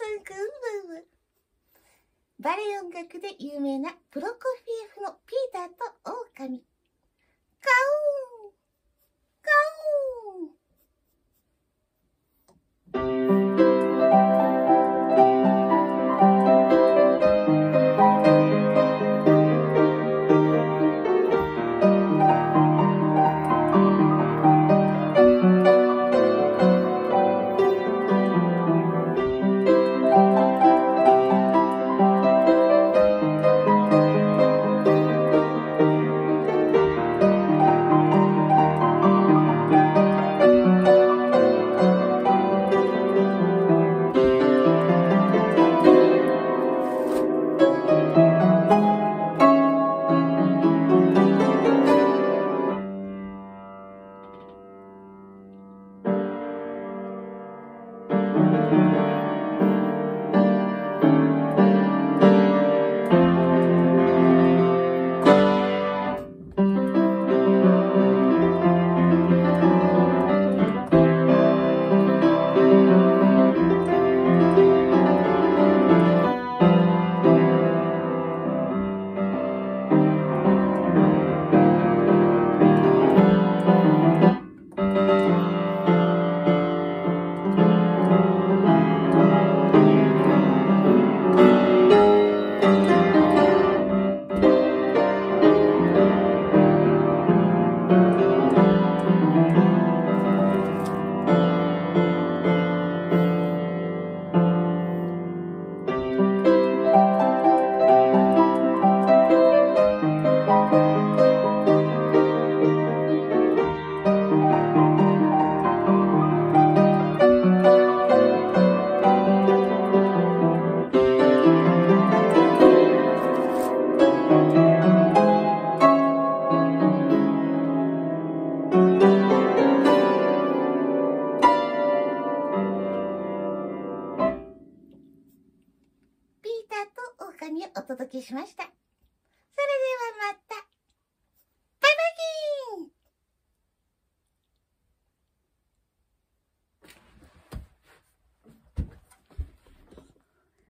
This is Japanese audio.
さんこんばんは。バレエ音楽で有名なプロコフィエフのピーターとオオ。カミピーターと狼をお届けしました。